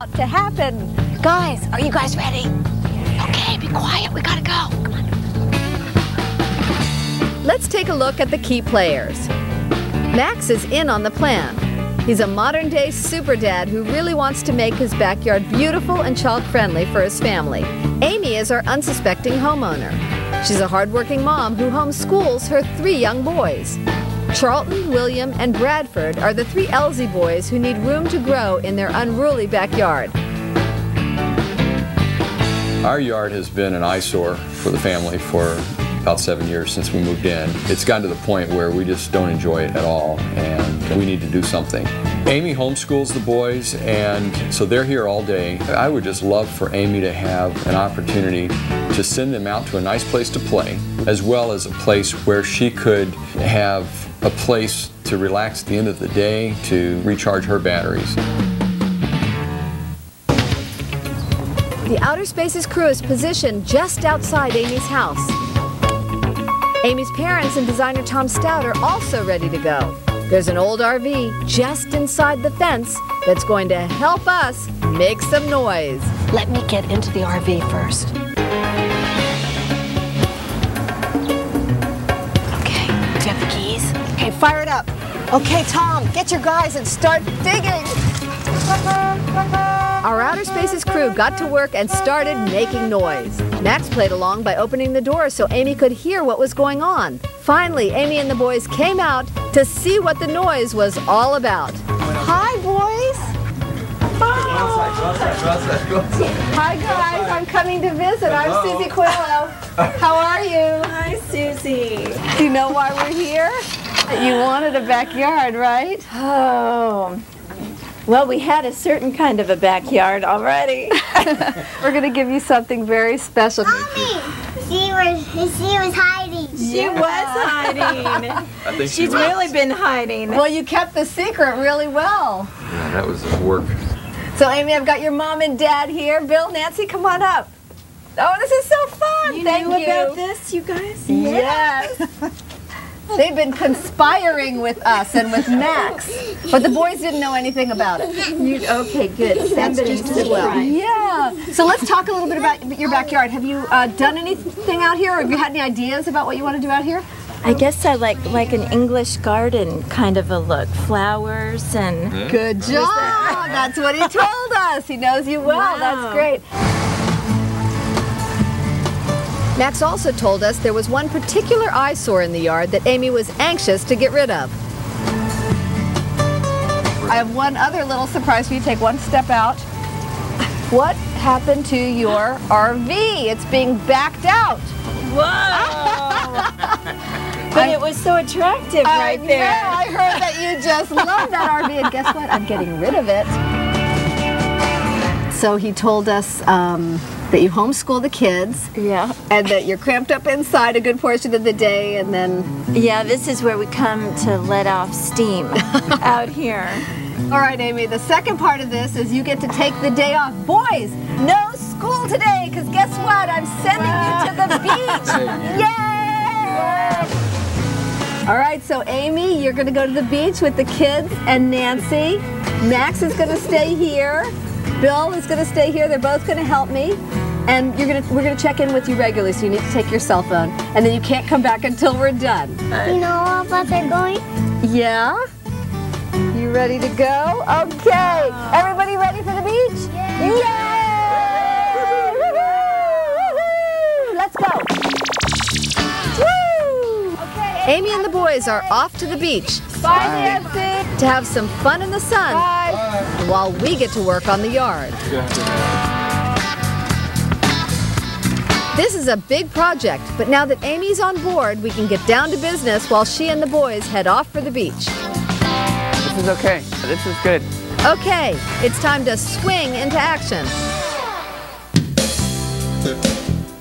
to happen. Guys, are you guys ready? Okay, be quiet. We gotta go. Come on. Let's take a look at the key players. Max is in on the plan. He's a modern day super dad who really wants to make his backyard beautiful and child friendly for his family. Amy is our unsuspecting homeowner. She's a hardworking mom who homeschools her three young boys. Charlton, William, and Bradford are the three Ellzey boys who need room to grow in their unruly backyard. Our yard has been an eyesore for the family for about seven years since we moved in. It's gotten to the point where we just don't enjoy it at all and we need to do something. Amy homeschools the boys and so they're here all day. I would just love for Amy to have an opportunity to send them out to a nice place to play as well as a place where she could have a place to relax at the end of the day to recharge her batteries. The Outer Spaces crew is positioned just outside Amy's house. Amy's parents and designer Tom Stout are also ready to go. There's an old RV just inside the fence that's going to help us make some noise. Let me get into the RV first. Okay, do you have the keys? Okay, fire it up. Okay, Tom, get your guys and start digging. Our Outer Spaces crew got to work and started making noise. Max played along by opening the door so Amy could hear what was going on. Finally, Amy and the boys came out to see what the noise was all about. Hi, boys. Hi guys, I'm coming to visit. I'm Susie Coelho. How are you? Hi, Susie. Do you know why we're here? You wanted a backyard, right? Oh. Well, we had a certain kind of a backyard already. We're going to give you something very special. Mommy, she was she was hiding. She was hiding. I think She's really been hiding. Well, you kept the secret really well. Yeah, that was work. So, Amy, I've got your mom and dad here. Bill, Nancy, come on up. Oh, this is so fun. You Thank knew you. about this, you guys? Yes. They've been conspiring with us and with Max, but the boys didn't know anything about it. You, okay, good. That's Somebody just as well. Yeah. So let's talk a little bit about your backyard. Have you uh, done anything out here, or have you had any ideas about what you want to do out here? I guess I like like an English garden kind of a look. Flowers and Good job. That's what he told us. He knows you well. Wow. That's great. Max also told us there was one particular eyesore in the yard that Amy was anxious to get rid of. I have one other little surprise for you. Take one step out. What happened to your RV? It's being backed out. Whoa! but it was so attractive I right know. there. I heard that you just love that RV, and guess what? I'm getting rid of it. So he told us um, that you homeschool the kids Yeah. and that you're cramped up inside a good portion of the day, and then. Yeah, this is where we come to let off steam out here. All right, Amy. The second part of this is you get to take the day off. Boys, no school today, because guess what? I'm sending you to the beach. Yay! All right, so Amy, you're going to go to the beach with the kids and Nancy. Max is going to stay here. Bill is going to stay here. They're both going to help me. And you're gonna, we're going to check in with you regularly, so you need to take your cell phone. And then you can't come back until we're done. You know all of us are going? Yeah? You ready to go? Okay. Everybody ready for the beach? Yay! Woo-hoo! Let's go. Woo! Amy and the boys are off to the beach. Bye, Nancy. To have some fun in the sun. Bye. While we get to work on the yard. This is a big project, but now that Amy's on board, we can get down to business while she and the boys head off for the beach. This is okay. This is good. Okay, it's time to swing into action.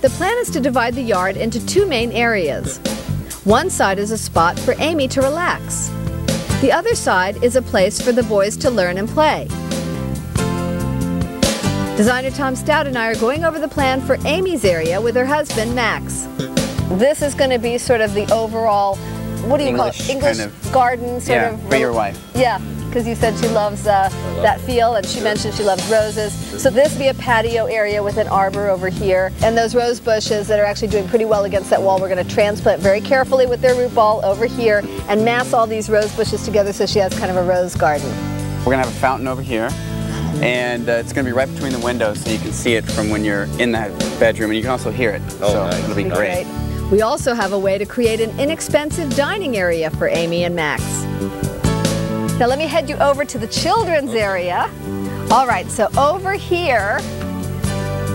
The plan is to divide the yard into two main areas. One side is a spot for Amy to relax. The other side is a place for the boys to learn and play. Designer Tom Stout and I are going over the plan for Amy's area with her husband, Max. This is going to be sort of the overall, what do you English call it? English kind of- garden sort yeah, of. for your wife. Yeah. because you said she loves uh, that feel, and she mentioned she loves roses. So this be a patio area with an arbor over here, and those rose bushes that are actually doing pretty well against that wall. We're going to transplant very carefully with their root ball over here and mass all these rose bushes together so she has kind of a rose garden. We're gonna have a fountain over here, and uh, it's gonna be right between the windows so you can see it from when you're in that bedroom, and you can also hear it. Oh, so nice. it'll be great. We also have a way to create an inexpensive dining area for Amy and Max. Now let me head you over to the children's area. All right, so over here,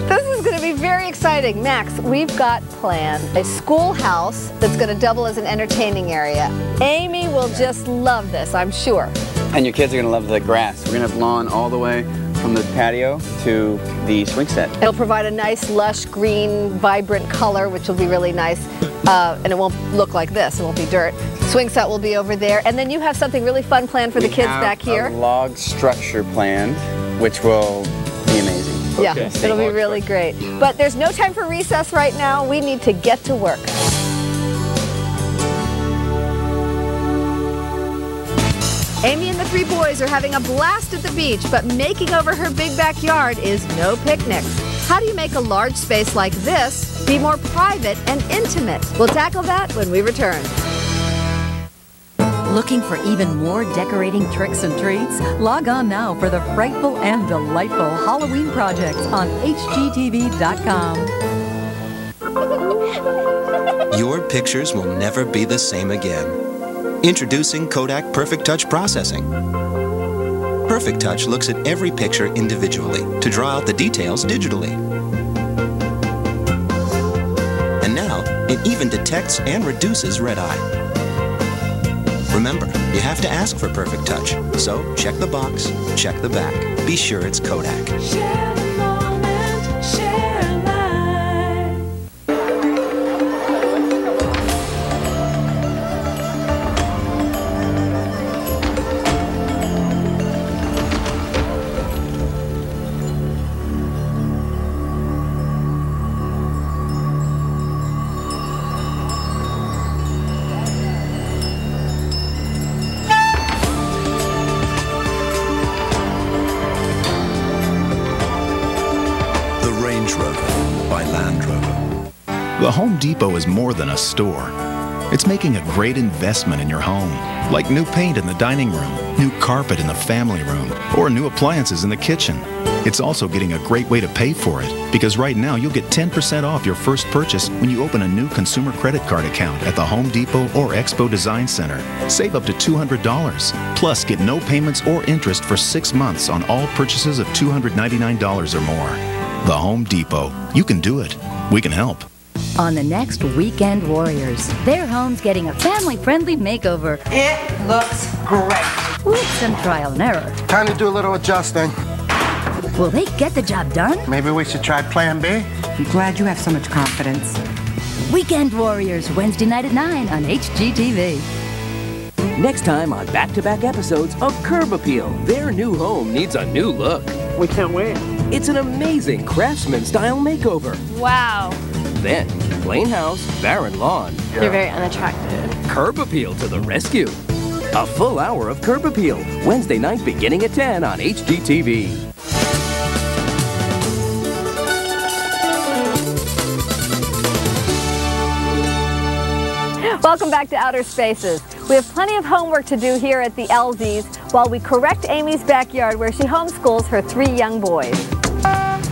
this is going to be very exciting. Max, we've got planned a schoolhouse that's going to double as an entertaining area. Amy will just love this, I'm sure. And your kids are gonna love the grass. We're gonna have lawn all the way from the patio to the swing set. It'll provide a nice, lush, green, vibrant color, which will be really nice. Uh, and it won't look like this. It won't be dirt. Swing set will be over there. And then you have something really fun planned for the kids have back here. A log structure planned, which will be amazing. Yeah, Okay. it'll be really great. But there's no time for recess right now. We need to get to work. Amy and the three boys are having a blast at the beach, but making over her big backyard is no picnic. How do you make a large space like this be more private and intimate? We'll tackle that when we return. Looking for even more decorating tricks and treats? Log on now for the frightful and delightful Halloween projects on HGTV.com. Your pictures will never be the same again. Introducing Kodak Perfect Touch Processing. Perfect Touch looks at every picture individually to draw out the details digitally. And now, it even detects and reduces red eye. Remember, you have to ask for Perfect Touch. So check the box, check the back. Be sure it's Kodak. The Home Depot is more than a store. It's making a great investment in your home, like new paint in the dining room, new carpet in the family room, or new appliances in the kitchen. It's also getting a great way to pay for it, because right now you'll get 10% off your first purchase when you open a new consumer credit card account at the Home Depot or Expo Design Center. Save up to $200. Plus, get no payments or interest for six months on all purchases of $299 or more. The Home Depot. You can do it. We can help. On the next Weekend Warriors, their home's getting a family-friendly makeover. It looks great. With some trial and error. Time to do a little adjusting. Will they get the job done? Maybe we should try Plan B. I'm glad you have so much confidence. Weekend Warriors, Wednesday night at 9 on HGTV. Next time on back to back episodes of Curb Appeal, their new home needs a new look. We can't wait. It's an amazing craftsman style makeover. Wow. Then, plain house, barren lawn. You're very unattractive. Curb Appeal to the rescue. A full hour of Curb Appeal, Wednesday night beginning at 10 on HGTV. Welcome back to Outer Spaces. We have plenty of homework to do here at the Ellzeys while we correct Amy's backyard where she homeschools her three young boys.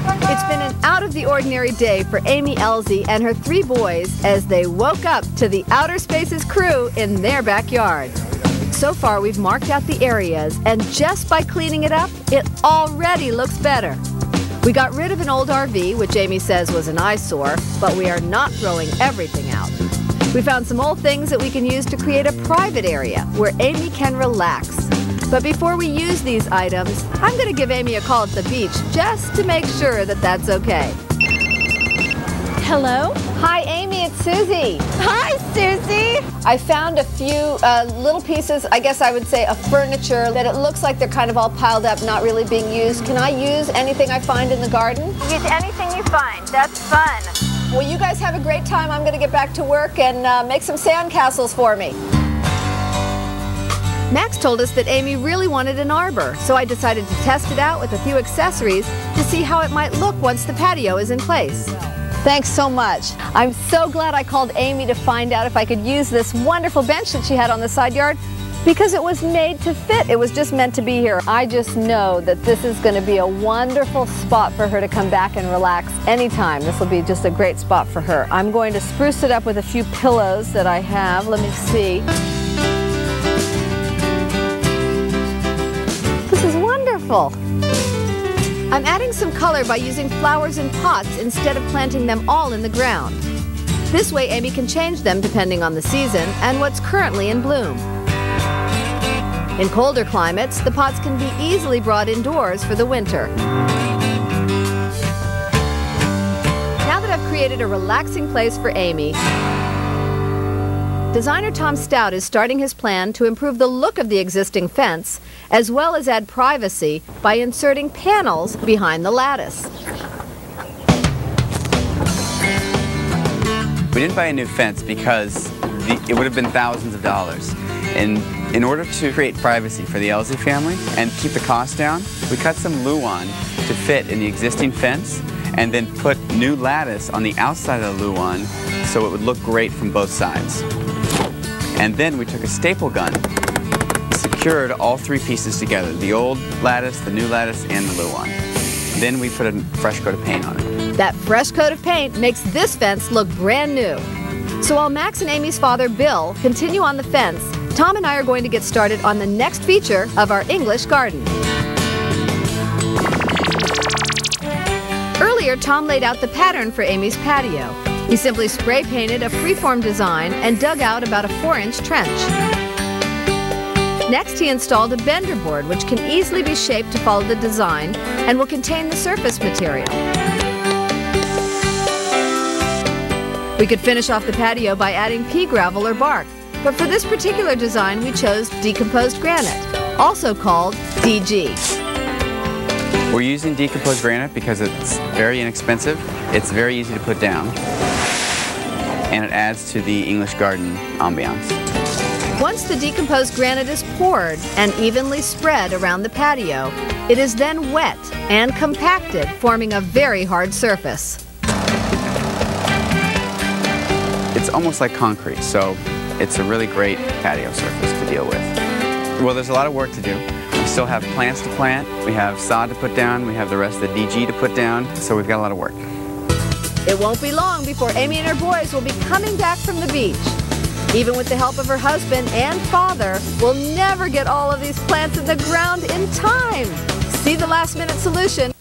It's been an out of the ordinary day for Amy Ellzey and her three boys as they woke up to the Outer Spaces crew in their backyard. So far, we've marked out the areas, and just by cleaning it up, it already looks better. We got rid of an old RV, which Amy says was an eyesore, but we are not throwing everything out. We found some old things that we can use to create a private area where Amy can relax. But before we use these items, I'm going to give Amy a call at the beach just to make sure that that's okay. Hello? Hi, Amy, it's Susie. Hi, Susie. I found a few uh, little pieces, I guess I would say, of furniture that it looks like they're kind of all piled up, not really being used. Can I use anything I find in the garden? Use anything you find. That's fun. Well, you guys have a great time. I'm going to get back to work and uh, make some sandcastles for me. Max told us that Amy really wanted an arbor, so I decided to test it out with a few accessories to see how it might look once the patio is in place. Thanks so much. I'm so glad I called Amy to find out if I could use this wonderful bench that she had on the side yard because it was made to fit. It was just meant to be here. I just know that this is going to be a wonderful spot for her to come back and relax anytime. This will be just a great spot for her. I'm going to spruce it up with a few pillows that I have. Let me see. I'm adding some color by using flowers in pots instead of planting them all in the ground. This way Amy can change them depending on the season and what's currently in bloom. In colder climates, the pots can be easily brought indoors for the winter. Now that I've created a relaxing place for Amy, designer Tom Stout is starting his plan to improve the look of the existing fence, as well as add privacy by inserting panels behind the lattice. We didn't buy a new fence because the, it would have been thousands of dollars. And in order to create privacy for the Ellzey family and keep the cost down, we cut some luan to fit in the existing fence and then put new lattice on the outside of the luan so it would look great from both sides. And then we took a staple gun, secured all three pieces together, the old lattice, the new lattice, and the new one. Then we put a fresh coat of paint on it. That fresh coat of paint makes this fence look brand new. So while Max and Amy's father, Bill, continue on the fence, Tom and I are going to get started on the next feature of our English garden. Earlier, Tom laid out the pattern for Amy's patio. He simply spray painted a freeform design and dug out about a 4-inch trench. Next, he installed a bender board which can easily be shaped to follow the design and will contain the surface material. We could finish off the patio by adding pea gravel or bark, but for this particular design we chose decomposed granite, also called DG. We're using decomposed granite because it's very inexpensive, it's very easy to put down, and it adds to the English garden ambiance. Once the decomposed granite is poured and evenly spread around the patio, it is then wet and compacted, forming a very hard surface. It's almost like concrete, so it's a really great patio surface to deal with. Well, there's a lot of work to do. We still have plants to plant, we have sod to put down, we have the rest of the DG to put down, so we've got a lot of work. It won't be long before Amy and her boys will be coming back from the beach. Even with the help of her husband and father, we'll never get all of these plants in the ground in time. See the last minute solution